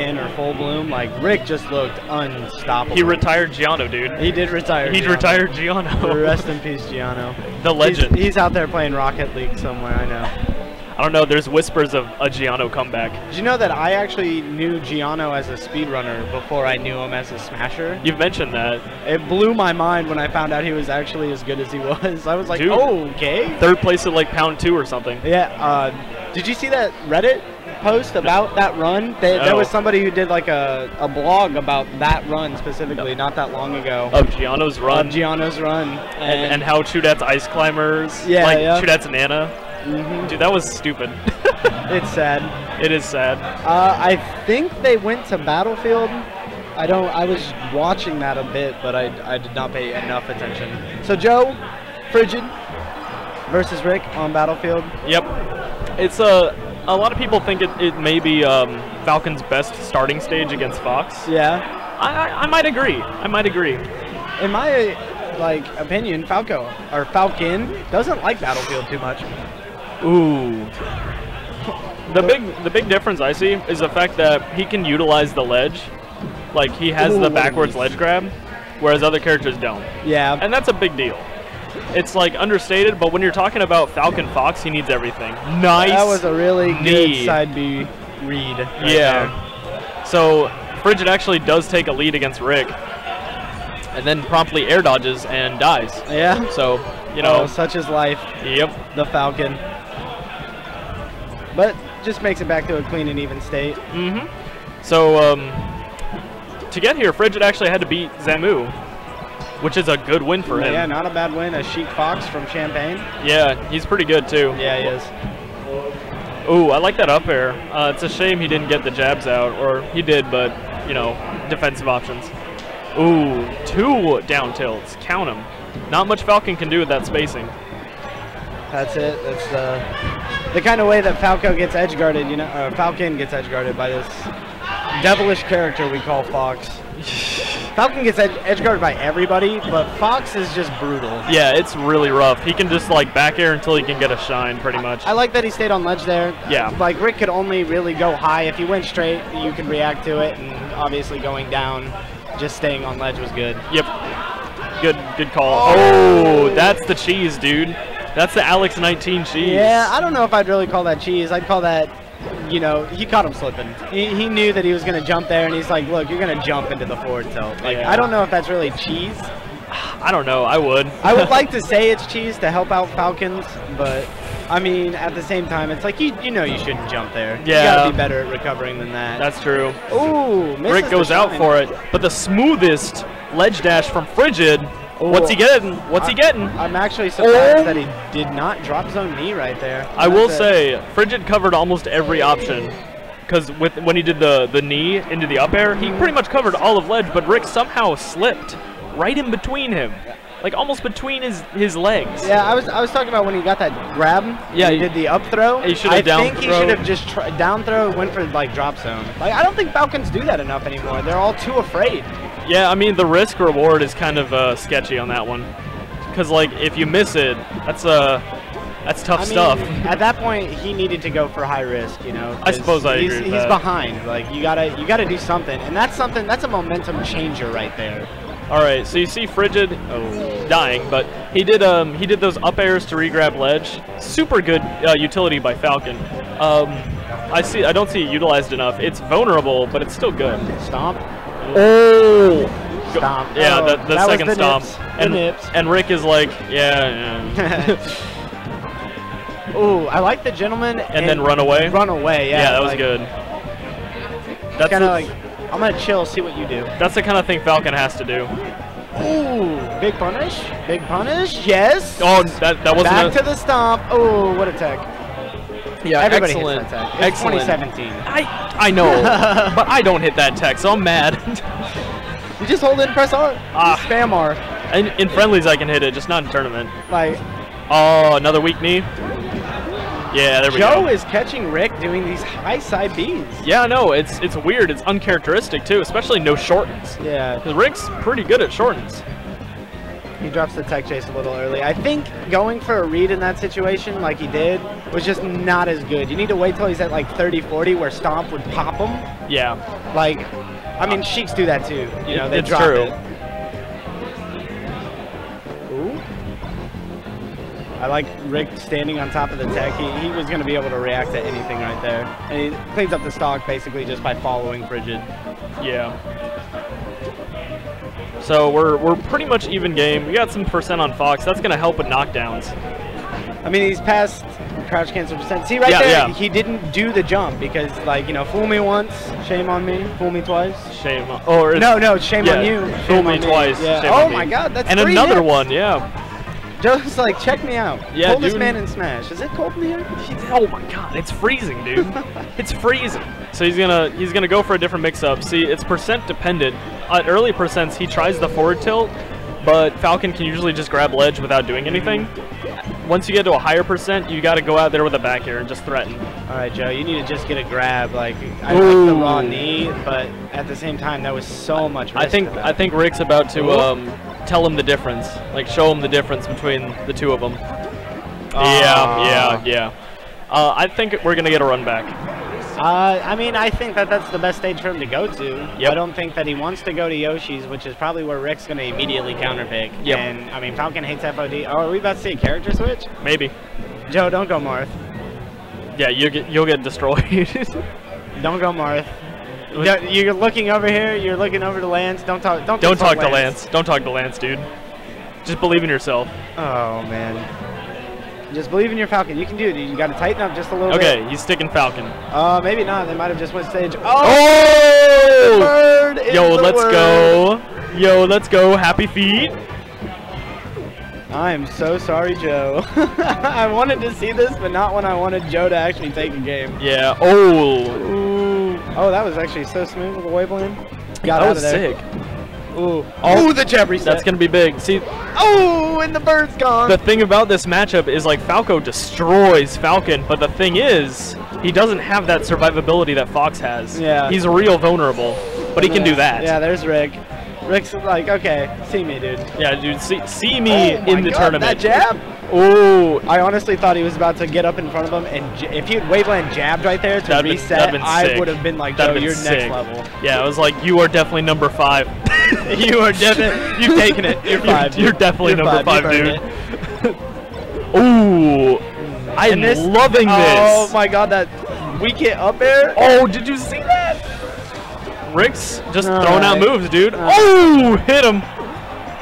or full bloom, like Rik just looked unstoppable. He retired Giano, dude. He did retire. He Giano. retired Giano. Rest in peace, Giano. The legend. He's, he's out there playing Rocket League somewhere. I know. I don't know. There's whispers of a Giano comeback. Did you know that I actually knew Giano as a speedrunner before I knew him as a smasher? You've mentioned that. It blew my mind when I found out he was actually as good as he was. I was like, Dude. oh, okay. Third place at like pound two or something. Yeah. Uh, did you see that Reddit post about that run? They, There was somebody who did like a, a blog about that run specifically, not that long ago. Of Giano's run. Of Giano's run. and, and how Chudat's ice climbers. Yeah, Like yeah. Chudat's Nana. Mhm. Dude, that was stupid. it's sad. it is sad. Uh, I think they went to Battlefield. I don't. I was watching that a bit, but I, I did not pay enough attention. So Joe, Phrigid versus Rik on Battlefield. Yep. It's a. A lot of people think it, it may be um, Falcon's best starting stage against Fox. Yeah. I, I, I might agree. I might agree. In my like opinion, Falco or Falcon doesn't like Battlefield too much. Ooh. The big the big difference I see is the fact that he can utilize the ledge. Like he has Ooh, the backwards ledge grab, whereas other characters don't. Yeah. And that's a big deal. It's like understated, but when you're talking about Falcon Fox, he needs everything. Nice. That was a really knee. good side B read. right yeah. So Phrigid actually does take a lead against Rik, and then promptly air dodges and dies. Yeah. So you know, Oh, such is life. yep. The Falcon. But just makes it back to a clean and even state. Mm-hmm. So um, to get here, Phrigid actually had to beat Zamu, which is a good win for him. Yeah, not a bad win. A Chic Fox from Champaign. Yeah, he's pretty good too. Yeah, he is. Ooh, I like that up air. Uh, it's a shame he didn't get the jabs out, or he did, but you know, defensive options. Ooh, two down tilts. Count them. Not much Falcon can do with that spacing. That's it. That's the the kind of way that Falco gets edge guarded. You know, uh, Falcon gets edge guarded by this devilish character we call Fox. Falcon gets edge, edge guarded by everybody, but Fox is just brutal. Yeah, it's really rough. He can just like back air until he can get a shine, pretty much. I like that he stayed on ledge there. Yeah. Like Rik could only really go high. If he went straight, you could react to it, and obviously going down, just staying on ledge was good. Yep. Good, good call. Oh, oh that's the cheese, dude. That's the Alex 19 cheese. Yeah, I don't know if I'd really call that cheese. I'd call that, you know, he caught him slipping. He, he knew that he was going to jump there, and he's like, look, you're going to jump into the forward tilt. Like, Yeah. I don't know if that's really cheese. I don't know. I would. I would like to say it's cheese to help out Falcons, but I mean, at the same time, it's like, you, you know you shouldn't jump there. Yeah. You Yeah. got to be better at recovering than that. That's true. Ooh, Rik goes out for it, but the smoothest ledge dash from Phrigid. What's he getting? What's he getting? I'm actually surprised Oh. that he oh. did not drop zone knee right there. I will it. say, Phrigid covered almost every option. Because with when he did the, the knee into the up air, he pretty much covered all of ledge, but Rik somehow slipped right in between him. Like almost between his, his legs. Yeah, I was I was talking about when he got that grab. Yeah, he he- did the up throw. he should have I down think he should have just tr- down throw, went for like drop zone. Like I don't think Falcons do that enough anymore. They're all too afraid. Yeah, I mean the risk reward is kind of uh, sketchy on that one. Because like if you miss it, that's uh, that's tough I mean, stuff. at that point, he needed to go for high risk. You know, I suppose I he's, agree with He's that. behind. Like you gotta you gotta do something, and that's something that's a momentum changer right there. All right, so you see Phrigid oh, dying, but he did um he did those up airs to regrab ledge. Super good uh, utility by Falcon. Um, I see I don't see it utilized enough. It's vulnerable, but it's still good. Stomp. Oh, Stomp. yeah, Oh, the, the that second the stomp, nips. and nips. and Rik is like, yeah, yeah. Ooh, I like the gentleman. and then run away. Run away. Yeah, Yeah, that was like, good. That's Kind of like I'm gonna chill, see what you do. that's the kind of thing Falcon has to do. Ooh, big punish, big punish. Yes. Oh, that that wasn't Back a, to the stomp. Oh, what a tech. Yeah, Everybody excellent, hits that tech. It's excellent. 2017. I I know, but I don't hit that tech, so I'm mad. You just hold it and press R. Ah. Spam R. in, in friendlies, I can hit it, just not in tournament. Like Oh, another weak knee. Yeah, there we Joe go. Joe is catching Rik doing these high side Bs. Yeah, no, it's it's weird. It's uncharacteristic too, especially no shortens. Yeah. Because Rik's pretty good at shortens. He drops the tech chase a little early. I think going for a read in that situation, like he did, was just not as good. You need to wait till he's at like 30, 40, where Stomp would pop him. Yeah. Like, I mean, Sheiks do that too. You know, they It's drop true. it. Ooh. I like Rik standing on top of the tech. He, he was going to be able to react to anything right there. And he cleans up the stock basically just by following Phrigid. Yeah. So we're we're pretty much even game. We got some percent on Fox. That's gonna help with knockdowns. I mean, he's past crouch cancel percent. See right Yeah, there, yeah. he didn't do the jump because, like, you know, fool me once, shame on me. Fool me twice. Shame. on- Or No, no, shame yeah, on you. Fool shame me on twice. Oh on my me. God, that's and another hits. one. Yeah. Joe's like, check me out. Yeah, Coldest dude. man in Smash. Is it cold in here? Oh my God, it's freezing, dude. it's freezing. So he's gonna he's gonna go for a different mix-up. See, it's percent dependent. At early percents, he tries the forward tilt, but Falcon can usually just grab ledge without doing anything. Once you get to a higher percent, you got to go out there with a back air and just threaten. All right, Joe, you need to just get a grab. Like, I like the raw knee, but at the same time, that was so much risk I think. I think Rik's about to um, tell him the difference, like show him the difference between the two of them. Ah. Yeah, yeah, yeah. Uh, I think we're gonna get a run back. Uh, I mean, I think that that's the best stage for him to go to. Yep. I don't think that he wants to go to Yoshi's, which is probably where Rik's going to immediately counterpick. Yep. And, I mean, Falcon hates FOD. Oh, are we about to see a character switch? Maybe. Joe, don't go Marth. Yeah, you get you'll get destroyed. Don't go Marth. You're looking over here. You're looking over to Lance. Don't talk. Don't, Don't talk to Lance. Don't talk to Lance, dude. Just believe in yourself. Oh man. Just believe in your Falcon. You can do it. You got to tighten up just a little Okay, bit. Okay, he's sticking Falcon. Uh, maybe not. They might have just went stage. Oh, Oh! bird Yo, let's word. go. Yo, let's go. Happy feet. I am so sorry, Joe. I wanted to see this, but not when I wanted Joe to actually take a game. Yeah. Oh. Ooh. Oh, that was actually so smooth with the waveland. Got That out was of there. sick. Ooh. Oh, Ooh, the jab reset. That's gonna be big. See, Oh, and the bird's gone. the thing about this matchup is like Falco destroys Falcon, but the thing is, he doesn't have that survivability that Fox has. Yeah. He's a real vulnerable, but he can do that. Yeah, there's Rik. Rik's like, okay, see me, dude. Yeah, dude. See, see me Oh in the God, tournament. That jab. Oh, I honestly thought he was about to get up in front of him, and j- if he had waveland jabbed right there to That'd been- reset, that'd been I would have been like, been you're sick. next level. Yeah, I was like, you are definitely number five. you are definitely, you've taken it. You're five. You're, definitely You're number five. five, dude. earned Ooh, I'm oh this- loving this. Oh my god, that weak hit up air. Oh, did you see that? Rik's just All throwing out moves, dude. All Oh, hit him.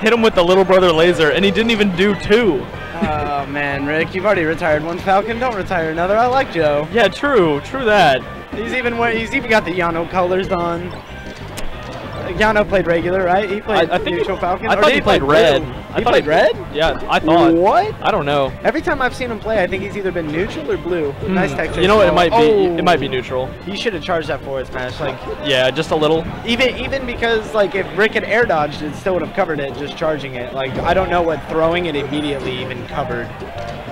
Hit him with the little brother laser, and he didn't even do two. Oh man, Rik, you've already retired one Falcon. Don't retire another. I like Joe. Yeah, true, true that. He's even he's even got the Yano colors on. Yano played regular, right? He played I, I think neutral he, Falcon. I thought did he played play red. blue? I He played red. Yeah, I thought. What? I don't know. Every time I've seen him play, I think he's either been neutral or blue. Nice Hmm. texture. You know what? It might be. Oh. It might be neutral. He should have charged that forward smash. Like Yeah, just a little. even even because like if Rik had air dodged it, still would have covered it just charging it. Like I don't know what throwing it immediately even covered.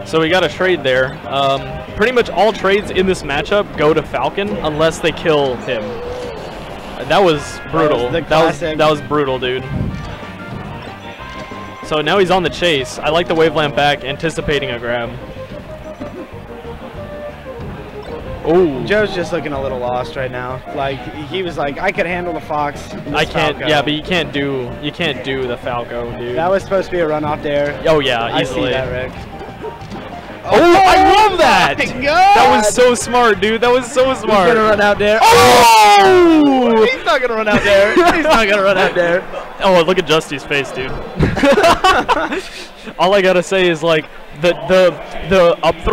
So we got a trade there. Um, pretty much all trades in this matchup go to Falcon unless they kill him. That was brutal. the That was, that was brutal, dude. So now he's on the chase. I like the waveland back, anticipating a grab. Oh, Joe's just looking a little lost right now. Like he was like, I could handle the Fox. I can't. Falco." Yeah, but you can't do. You can't do the Falco, dude. that was supposed to be a run off there. oh yeah, easily. I see that, Rik. Oh, I oh love that. That was so smart, dude. That was so smart. He's gonna run out there. Oh! He's not gonna run out there. He's not gonna run out there. Oh, look at Justy's face, dude. All I gotta say is like the the the up